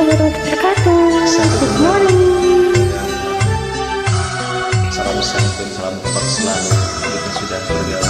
warahmatullahi wabarakatuh. Good morning. Salam santun, salam kompak selalu kita sudah bergabung.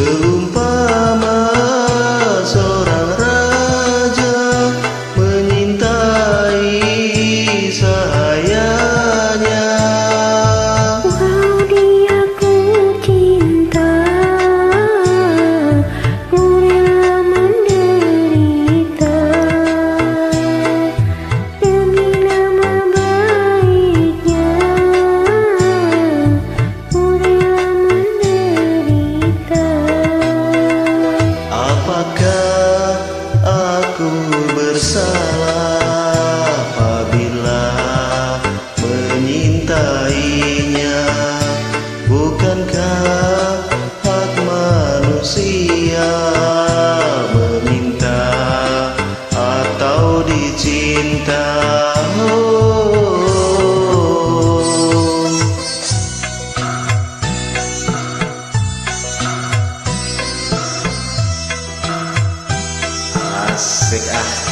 Ooh. asik ass.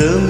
The.